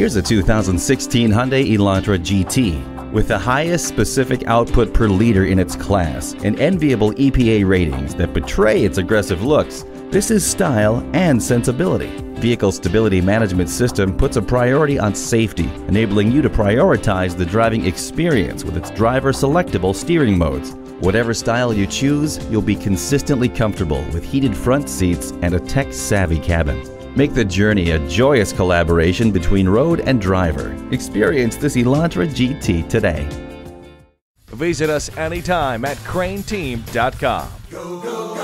Here's a 2016 Hyundai Elantra GT. With the highest specific output per liter in its class and enviable EPA ratings that betray its aggressive looks, this is style and sensibility. Vehicle Stability Management System puts a priority on safety, enabling you to prioritize the driving experience with its driver selectable steering modes. Whatever style you choose, you'll be consistently comfortable with heated front seats and a tech-savvy cabin. Make the journey a joyous collaboration between road and driver. Experience this Elantra GT today. Visit us anytime at crainteam.com. Go, go,